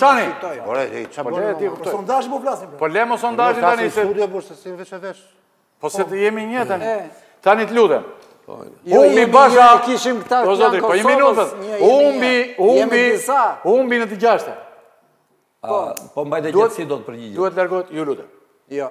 Çani. Po le ti, çfarë bën? Po, po, po sondazhi po flasim. Po lëre mo sondazhin tani se. Studio po se si veç e veç. Po se të jemi një tani. Tani të lutem. Po, jo, humbi Basha. Kishim këta. Po zoti, po një minutë. Humbi, humbi. Humbi në të gjashtë. Po, po mbaj të gjithë si do të përgjigjet. Duhet të largohet, ju lutem. Jo.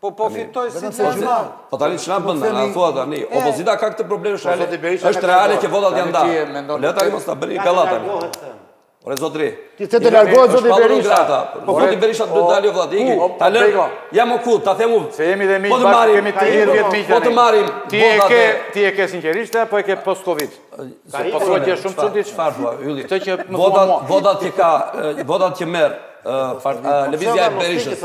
Po po fitoj si të gjitha. Po tani çka bën na na thua tani, opozita ka këtë problem është reale. Po, është reale që votat janë ndarë. Po, le tani mos ta bëni gallatë. Ore zotri. Ti të largohet zoti Berisha. Po zoti Berisha do të dalë jo vllati. Po, ta lë. Ja mor ku, ta them unë. Se jemi dhe miq, po të marrim, kemi 30 vjet miq. Po të marrim. Ti e ke, ti e ke sinqerisht apo e ke post Covid? Se po thua gjë shumë çudi çfarë thua? Ylli. Këtë që votat, votat që ka, votat që merr, lëvizja e Berishës.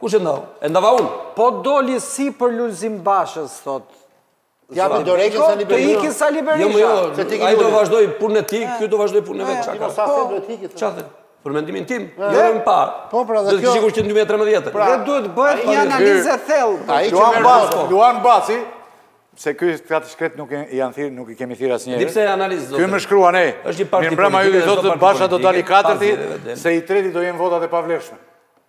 Kush e ndau? E ndava unë. Po doli si për Lulzim Bashës, thot. Jo po do heqë Sali Berisha. Të iki Sali Berisha. Jo, më jo, se ai do vazhdojë punën e tij, ky do vazhdojë punën e vet. Ça ka? Sa se duhet iki? Ça the? Për mendimin tim, jo në më parë. Po, pra dhe kjo... Duhet kish ikur që në 2013. Pra, dhe duhet bëhet një analizë e thellë. Ai që merr Baçi, Luan Baçi, se këta të shkretë nuk i janë thirr, nuk i kemi thirr asnjëherë. Dipse e analizë, zote. Ky më shkruan. Mirëmbrëma ju, zote, Basha do dali i katërti, se i treti do jenë votat e pavlefshme.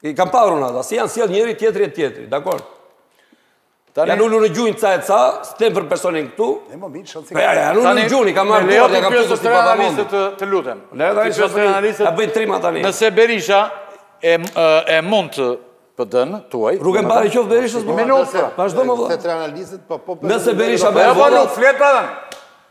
I kam parë unë ata, si janë sjell njëri tjetri e tjetri, dakord. Tani janë ulur në gjunjë ca e ca, s'them për personin këtu. Ne më minë shansi. Ja, janë ulur në gjunjë, kam marrë dot, kam pyetur tre analistë të të lutem. Le të pyesë tre analistë. Ja bëhen trima tani. Nëse Berisha e e mund të PD-n tuaj. Rruga e mbarë qoftë Berishës. Minutë. Vazhdo mo vëlla. Tre analistë, po po. Nëse Berisha bëj. Po nuk flet pra.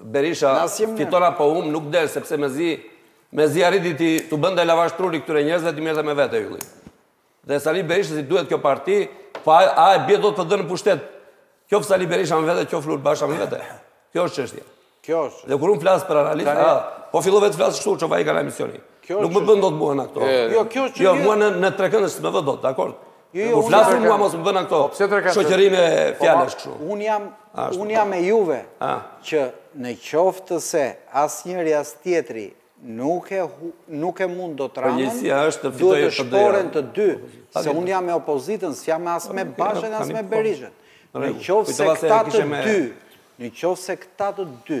Berisha fiton apo humb nuk del sepse mezi mezi arriti ti t'u bënte lavazh truri këtyre njerëzve t'i merrte me vete Ylli. Dhe Sali Berishës i duhet kjo parti, po a, a e bie dot ai dhe në pushtet. Qoftë Sali Berisha me vete, qoftë Lul Basha me vete. Kjo është çështja. Kjo është. Dhe kur unë flas për analizë, a, po fillove të flas kështu ça faji ka emisioni. Kjo nuk më bën dot mua këto. Jo, kjo është. Jo, mua në në trekëndësh më vë dot, dakord. Jo, jo, unë flas mua mos m'i bën këto. Po pse trekat? Shoqërime po, fjalësh kështu. Unë jam unë jam me juve që në qoftë se asnjëri as tjetri nuk e nuk e mund dot Ramën. Përgjësia është të fitojë të shporen të dy, se unë jam me opozitën, s'jam me as me Bashën as me Berishën. Në qoftë se këta të dy, në qoftë se këta të dy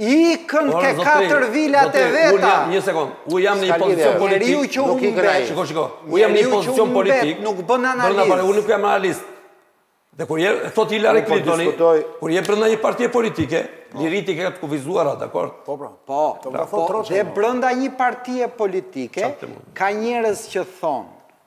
Ikën te katër vilat e veta. Një sekond. Unë jam në një pozicion politik. Njeriu që u mbet. Shiko, shiko. Unë jam në një pozicion politik. Nuk bëj analizë. Unë nuk jam analist. Dhe kur je, thotë Hillary po Clinton, kur je brenda një partie politike, po. liritë i ke të kufizuara, dakord? Po, pra. Po, po, po, po, dhe brenda një partie politike, ka njerëz që thonë,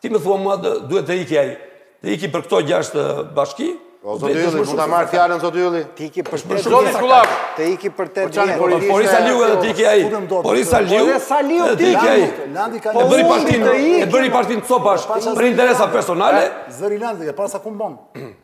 Ti më thua mua duhet të iki ai. Të iki për këto gjashtë bashki. O zot Ylli, mund ta marr fjalën zot Ylli? Të iki për të. Zoti Skullap, të iki për të. Po Saliu edhe të iki ai. Po Saliu. Po Saliu të iki ai. Landi ka. E bëri partinë, e bëri partinë copash për interesa personale. Zëri Landi, e pasa ku mban.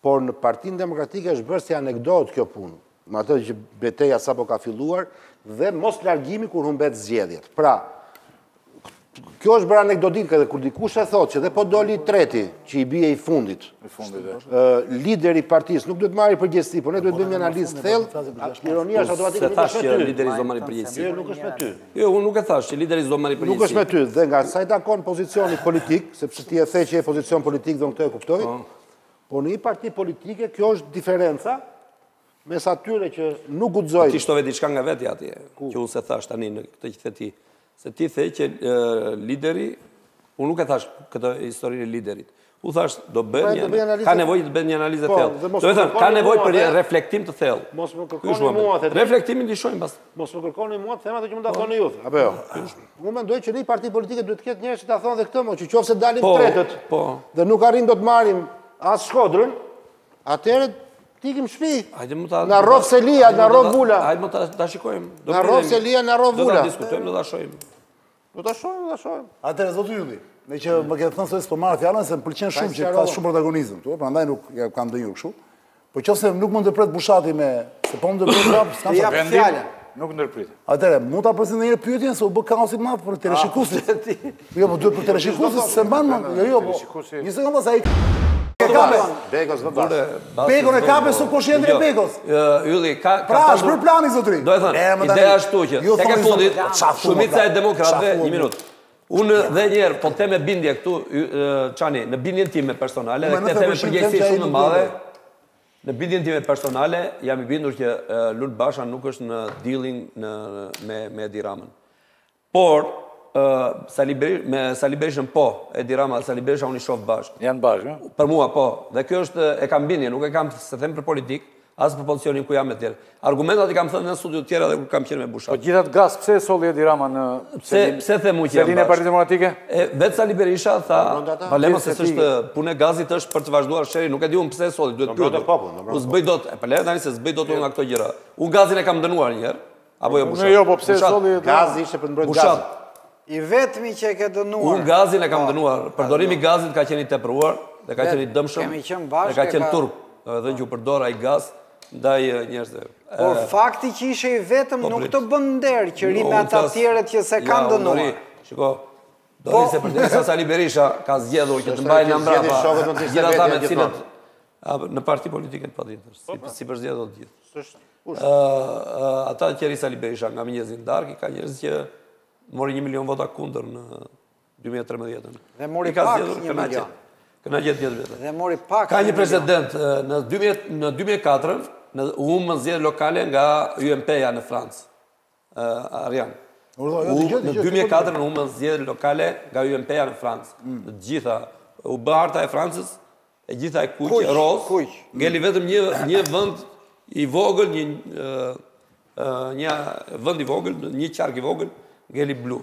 Por në Partinë Demokratike është bërë si anekdotë kjo punë, me atë që beteja sapo ka filluar dhe moslargimi kur humbet zgjedhjet. Pra, kjo është bërë anekdotike, kur dikush e thotë që dhe po doli treti, që i bie i fundit, lideri i partisë, nuk duhet të marri përgjegjësi, por ne duhet të bëjmë një analizë të thellë, ironia është automatikë, nuk është me ty. Lideri s'do marri përgjegjësi. Jo, nuk është me ty. Jo, unë nuk e thashë që lideri s'do marri përgjegjësi. Nuk është me ty, dhe nga sa i takon pozicionit politik, sepse ti e the që e pozicion politik dhe unë këtë e kuptoj, po. Po në një parti politike, kjo është diferenca, mes atyre që nuk guxojnë... Ti shtove diçka nga vetja atje, që unë s'e thashë tani në këtë që the ti. Se ti the që lideri, unë nuk e thashë këtë historinë e liderit. Unë thashë, do bëjmë një analizë. Ka nevojë të bëjmë një analizë të po, thellë. Domethënë, ka nevojë për një reflektim të thellë. Mos më kërkoni mua atë. Reflektimin ta shohim pas. Mos më kërkoni mua të them ato që mund ta thoni ju, apo jo? Unë mendoj që në një parti politike duhet të ketë njerëz që ta thonë dhe këtë, mo që qoftë se dalim po, tretët. Po. Dhe nuk arrijmë dot të marrim as Shkodrën. Atëherë të ikim në shpi. Hajde mo ta. Na rroftë selia, na rroftë vula. Hajde mo ta ta shikojmë. Na rroftë selia, na rroftë vula. Do ta diskutojmë, do ta shohim. Do ta shohim, do ta shohim. Atëherë, zoti Ylli, meqë më ke thënë se s'po marr fjalën, se më pëlqen shumë që ka shumë protagonizëm këtu, prandaj nuk kam ndenjur kështu. Po qe se nuk më ndërpret Bushati më, se po më ndërpret prap, s'ka më shaka. Vendim, nuk ndërpret. Atëherë, mund ta përsërisni një herë pyetjen, se u bë kaos i madh për teleshikuesit. Ah, jo, po duhet për teleshikuesit, s'e mbajnë, jo, jo, po, një sekondë, ai... Bekos, vëbas. Bekon e kape su kush jenë e Bekos. Ylli, ka... Pra, është bërë plani, zotri. Domethënë, ideja është këtu që, tekefundit, shumica e demokratëve, një minutë, Unë edhe një herë, po them me bindje këtu, Çani, në bindjen time personale, dhe këtë me përgjegjësi shumë të madhe, në bindjen time personale, jam i bindur që Lul Basha nuk është në dealing me Edi Ramën. Por, ë Sali Berisha me Sali Berishën po, Edi Rama dhe Sali Berisha unë i shoh bashkë. Janë bashkë, ë? Për mua po. Dhe kjo është e kam bindje, nuk e kam s'e them për politikë, as për pozicionin ku jam etj. Argumentet i kam thënë në studio të tjera dhe kur kam qenë me Bushatin. Po gjithë atë gas pse e solli Edi Rama në pse pse them unë që janë bashkë? Partisë Demokratike? E vetë Sali Berisha tha, pa lëre ma se s'është punë e gazit është për të vazhduar sherrin, nuk e di unë pse e solli, duhet pyetur. Po s'bëj dot, e pa lëre ma tani se s'bëj dot unë nga këto gjëra. Unë gazin e kam dënuar një herë, Apo jo bushat? Jo, po pse zoti Gazi ishte për të mbrojt gazin. I vetmi që e ke dënuar. Unë gazin e kam, po, dënuar. Përdorimi i gazit ka qenë i tepruar dhe ka qenë i dëmshëm. Kemi qenë bashkë. Ka qenë turp. Edhe mënyra që u përdor ai gaz ndaj njerëzve. Por fakti që ishe i vetëm po, nuk të bën nder që rri me ata të tjerët që s'e kanë dënuar. Shiko, do të... se përderisa Sali Berisha ka zgjedhur që të mbajë mbrapa gjithë ata me cilët Në parti politike, patjetër, s'i, po, po, përzgjedh dot të gjithë ata që rri Sali Berisha nga mëngjesi në darkë, i ka njerëz që mori një milion vota kundër në 2013. Dhe mori pak një milion. Ka ndenjur gjithë gjithë vjetër. Dhe mori pak. Ka një precedent në 2004, u humbën zgjedhjet lokale nga UMP-ja në Francë. Arjan, jo, në 2004 u humbën zgjedhjet lokale nga UMP-ja në Francë. Mm. Në të gjitha, u bë harta e Francës, e gjitha e kuqe, rozë. Kuqe. Ngeli vetëm një, një vend i vogël, një, një vend i vogël, një qark i vogël, ngeli blu.